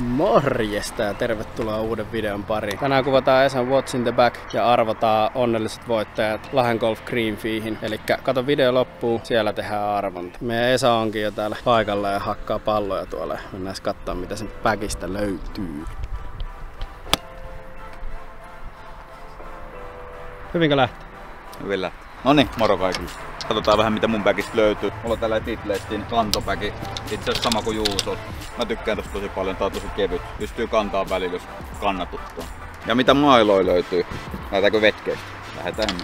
Morjesta ja tervetuloa uuden videon pariin. Tänään kuvataan Esan What's in the Back ja arvotaan onnelliset voittajat Lahen Golf Green Feehin. Eli kato video loppuu, siellä tehdään arvonta. Meidän Esa onkin jo täällä paikalla ja hakkaa palloja tuolla. Mennään katsomaan mitä sen päkistä löytyy. Hyvinkö lähti? Hyvin lähti. No niin, moro kaikille. Katsotaan vähän mitä mun päkistä löytyy. Mulla on tällä Titleistin kantopäki. Itse asiassa sama kuin Juuso. Mä tykkään tosta tosi paljon, tää on tosi kevyt. Pystyy kantaa välillä, jos kannatuttaa. Ja mitä mailoja löytyy? Lähdetäänkö vetkeistä? Lähdetään.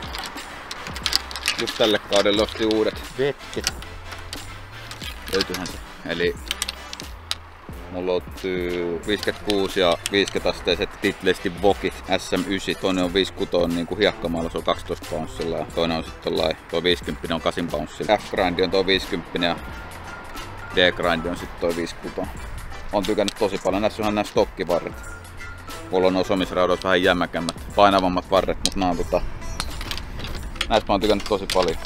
Just tälle kaudelle osti uudet vetket. Löytyyhän se. Eli Mulla on 56 ja 50 asteiset Titleistin Vokit SM9. Toinen on 56 niin kuin hiekkamaalla, se on 12 bounceilla. Ja toinen on sitten tollain, tuo 50 on 8 bounceilla. F-grind on tuo 50 ja D-grind on sitten tuo 56. On tykännyt tosi paljon. Näissä onhan nämä stokkivarret. Mulla on noissa omissa raudoissa vähän jämäkämmät, painavammat varret, mutta nämä on tota... Näistä mä oon tykännyt tosi paljon.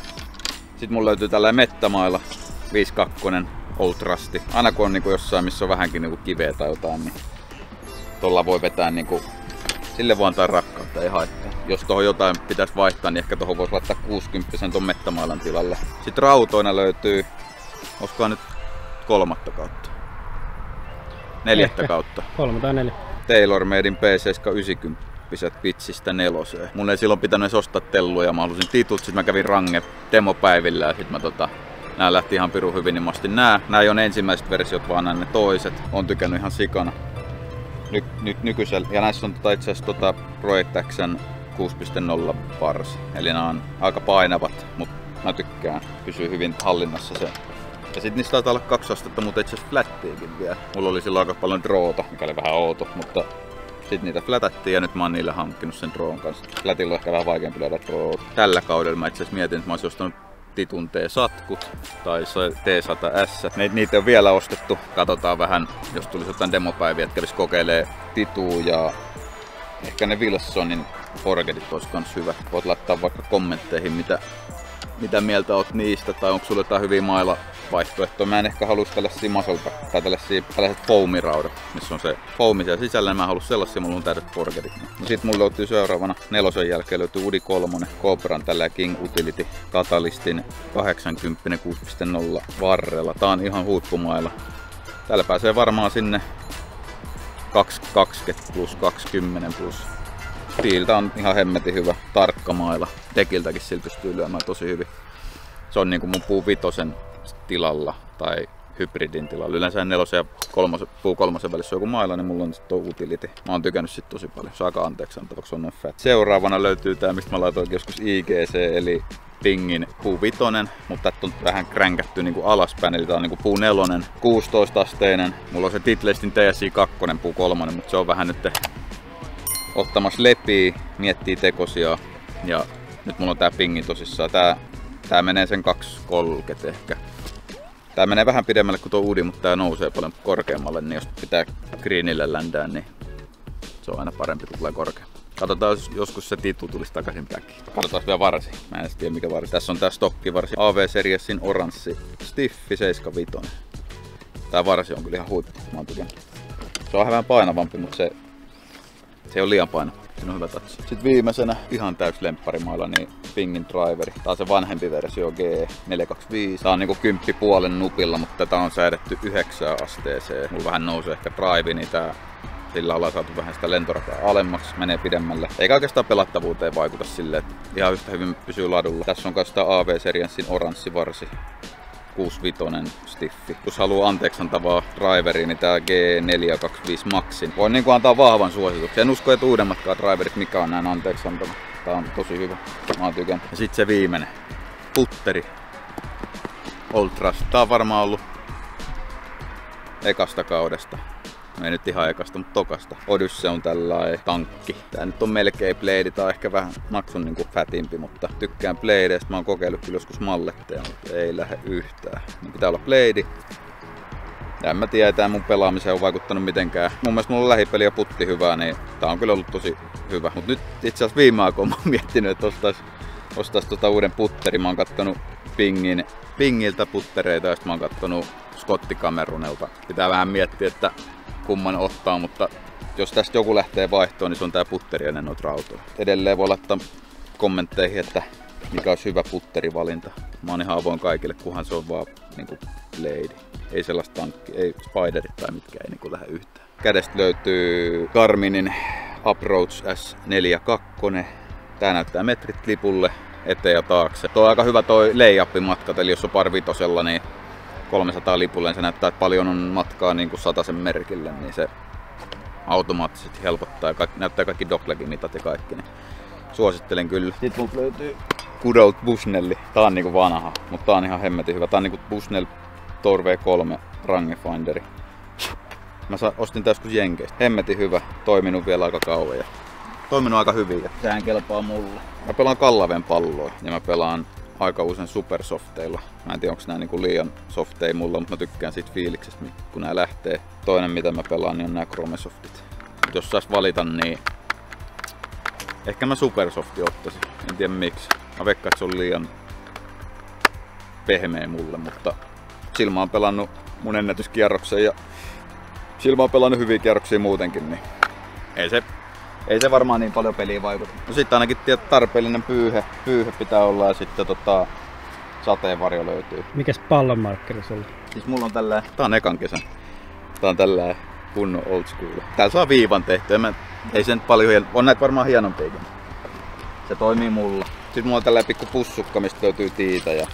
Sitten mulla löytyy tällainen mettämailla 52 Old Trusti. Aina kun on niin kuin jossain, missä on vähänkin niin kuin kiveä tai jotain, niin tuolla voi vetää niin kuin, sille voi antaa rakkautta, ei haittaa. Jos tuohon jotain pitäisi vaihtaa, niin ehkä tuohon voisi laittaa 60 tuon mettämailan tilalle. Sitten rautoina löytyy, olisikohan nyt kolmatta kautta? Neljättä Ehkä. kautta. Kolme tai neljä. Taylor Madein P790 vitsistä neloseen. Mun ei silloin pitänyt edes ostaa telluja, mä halusin titut, sit mä kävin range demopäivillä ja sit mä tota, nää lähti ihan pirun hyvin, niin mä ostin nää. Nää ei on ensimmäiset versiot, vaan nää ne toiset. On tykännyt ihan sikana. Ny, ny, nykyisellä. Ja näissä on tota, itse tota Project Xn 6.0 varsi. Eli nämä on aika painavat, mutta mä tykkään. Pysyy hyvin hallinnassa se. Ja sit niistä taitaa olla kaksi astetta, mutta itse asiassa flättiikin vielä. Mulla oli silloin aika paljon droota, mikä oli vähän outo, mutta sitten niitä flätättiin ja nyt mä oon niille hankkinut sen droon kanssa. Flätillä on ehkä vähän vaikeampi löydä droota. Tällä kaudella mä itse asiassa mietin, että mä olisin ostanut Titun T-satkut tai se T100S. Ne, niitä on vielä ostettu. Katsotaan vähän, jos tulisi jotain demopäiviä, että kävis kokeilee Tituu ja ehkä ne Wilsonin Forgetit olisi kans hyvä. Voit laittaa vaikka kommentteihin, mitä, mitä mieltä oot niistä tai onko sulla jotain hyviä mailla vaihtoehtoja. Mä en ehkä halus tällaisia masolta tai tällaisia, tällaiset foamiraudat, missä on se foami siellä sisällä. Mä halus sellaisia, mulla on täydet forgetit. No sit mulla löytyy seuraavana nelosen jälkeen löytyy Udi 3, Cobran tällä King Utility Catalystin 80 6.0 varrella. Tää on ihan huippumailla. Täällä pääsee varmaan sinne 220 plus 20 plus. Tiiltä on ihan hemmetin hyvä, tarkka maila. Tekiltäkin sillä pystyy lyömään tosi hyvin. Se on niinku mun puu vitosen tilalla tai hybridin tilalla. Yleensä nelosen ja kolmosen, puu kolmosen välissä on joku maila, niin mulla on tuo utility. Mä oon tykännyt sit tosi paljon. Aika anteeksi antavaksi on fat. Seuraavana löytyy tää, mistä mä laitoin joskus IGC, eli Pingin puu vitonen, mutta tätä on vähän kränkätty niinku alaspäin, eli tää on niinku puu nelonen, 16 asteinen. Mulla on se Titleistin TSI 2 puu kolmonen, mutta se on vähän nyt ottamassa lepii, miettii tekosia ja nyt mulla on tää pingi tosissaan. Tää, tää menee sen 230 ehkä. Tää menee vähän pidemmälle kuin tuo Udi, mutta tää nousee paljon korkeammalle, niin jos pitää greenille ländää, niin se on aina parempi, kun tulee korkeammalle. Katsotaan, jos joskus se titu tulisi takaisin päkiin. Katsotaan vielä varsi. Mä en tiedä mikä varsi. Tässä on tää stokkivarsi. AV Seriesin oranssi. Stiffi 75. Tää varsi on kyllä ihan huippu. Mä oon tykännyt. Se on vähän painavampi, mutta se, se ei ole liian painava. Siinä on hyvä touch. Sitten viimeisenä ihan täys lempparimailla, niin Pingin Driveri. Tää on se vanhempi versio G425. Tää on niinku kymppi puolen nupilla, mutta tätä on säädetty 9 asteeseen. Mulla vähän nousee ehkä drive, niin tää sillä ollaan saatu vähän sitä lentorataa alemmaksi, menee pidemmälle. Eikä oikeastaan pelattavuuteen vaikuta silleen, että ihan yhtä hyvin pysyy ladulla. Tässä on myös tämä AV Seriensin oranssi varsi. 65 stiffi. Jos haluaa anteeksi antavaa driveria, niin tää G425 Maxin. Voin niin antaa vahvan suosituksen. En usko, että uudemmatkaan driverit mikä on näin anteeksi antava. Tää on tosi hyvä. Mä oon tykännyt. Ja sit se viimeinen. Putteri. Old Trust. Tää on varmaan ollut ekasta kaudesta. Ei nyt ihan ekasta, mutta tokasta. Odysse on tällainen tankki. Tää nyt on melkein Blade, tää on ehkä vähän maksun niinku fatimpi, mutta tykkään Bladeista. Mä oon kokeillut kyllä joskus malletteja, mutta ei lähde yhtään. Niin pitää olla Blade. En mä tiedä, että mun pelaamiseen on vaikuttanut mitenkään. Mun mielestä mulla on lähipeli ja putti hyvää, niin tää on kyllä ollut tosi hyvä. Mut nyt itse asiassa viime aikoina mä oon miettinyt, että ostais, ostais tota uuden putteri. Mä oon kattonut Pingin, Pingiltä puttereita ja sit mä oon kattonut Scotti Cameronelta. Pitää vähän miettiä, että kumman ottaa, mutta jos tästä joku lähtee vaihtoon, niin se on tää putteri ennen noita rautoja. Edelleen voi laittaa kommentteihin, että mikä olisi hyvä putterivalinta. Mä oon ihan avoin kaikille, kunhan se on vaan niinku Blade. Ei sellaista tankki, ei Spiderit tai mitkä ei niinku lähde yhtään. Kädestä löytyy Garminin Approach S42. Tää näyttää metrit lipulle eteen ja taakse. Tuo on aika hyvä toi layup-matkat, eli jos on par vitosella, niin 300 lipulle, niin se näyttää, että paljon on matkaa niin kuin sen merkille, niin se automaattisesti helpottaa ja kaikki, näyttää kaikki Docklegin mitat ja kaikki. Niin suosittelen kyllä. Sitten multa löytyy Good Old Bushnelli. Tää on niinku vanha, mutta tää on ihan hemmetin hyvä. Tää on niinku Bushnell Tor V3 Rangefinderi. Mä ostin tästä Jenkeistä. Hemmetin hyvä, toiminut vielä aika kauan ja toiminut aika hyvin. Ja sehän kelpaa mulle. Mä pelaan Kallaven palloa ja mä pelaan aika usein supersofteilla. Mä en tiedä onko nää niinku liian softeja mulla, mutta mä tykkään siitä fiiliksestä, kun nää lähtee. Toinen mitä mä pelaan niin on nää Chromesoftit. Mut jos sais valita, niin ehkä mä supersofti ottaisin. En tiedä miksi. Mä veikkaan, että se on liian pehmeä mulle, mutta Silma on pelannut mun ennätyskierroksen ja Silma on pelannut hyviä kierroksia muutenkin, niin ei se, ei se varmaan niin paljon peliä vaikuta. No sitten ainakin tiedät, tarpeellinen pyyhe, pyyhe pitää olla ja sitten tota, sateenvarjo löytyy. Mikäs pallonmarkkeri sulla? Siis mulla on tällä, tää on ekan kesän. Tää on tällä kunnon old school. Tää saa viivan tehty, mä, ei sen paljon hien... on näitä varmaan hienompiakin. Se toimii mulla. Sitten mulla on tällä pikku pussukka, mistä löytyy tiitä ja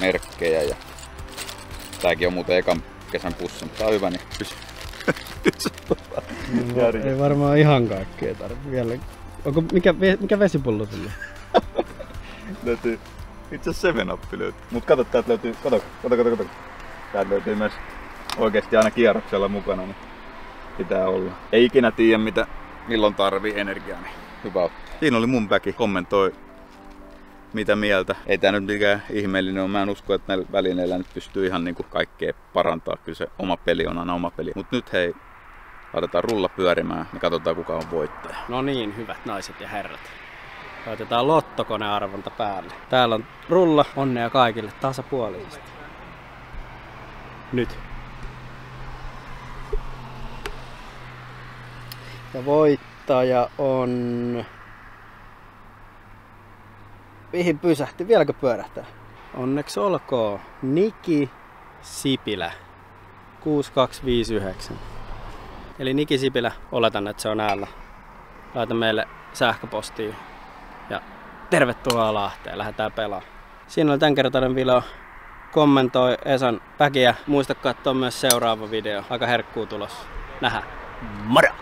merkkejä ja tääkin on muuten ekan kesän pussi, mutta tää on hyvä, niin pysy. Ei varmaan ihan kaikkea tarvitse vielä. Onko, mikä, mikä vesipullo sulla? löytyy, itse asiassa Seven Up löytyy. Mut kato, täältä löytyy, kato, kato, kato, kato. Täältä löytyy myös oikeasti aina kierroksella mukana, niin pitää olla. Ei ikinä tiedä, mitä, milloin tarvii energiaa, niin hyvä ottaa. Siinä oli mun väki, kommentoi mitä mieltä. Ei tää nyt mikään ihmeellinen ole. Mä en usko, että näillä välineillä nyt pystyy ihan niinku kaikkea parantaa. Kyllä se oma peli on aina oma peli. Mut nyt hei, laitetaan rulla pyörimään ja katsotaan kuka on voittaja. No niin, hyvät naiset ja herrat. Laitetaan lottokonearvonta päälle. Täällä on rulla, onnea kaikille tasapuolisesti. Nyt. Ja voittaja on... Mihin pysähti? Vieläkö pyörähtää? Onneksi olkoon. Niki Sipilä. 6259. Eli Niki Sipilä, oletan, että se on äällä. Laita meille sähköpostiin. Ja tervetuloa Lahteen, lähdetään pelaamaan. Siinä oli tämänkertainen video. Kommentoi Esan päkiä. Muista katsoa myös seuraava video. Aika herkkuu tulos. Nähdään. Moro!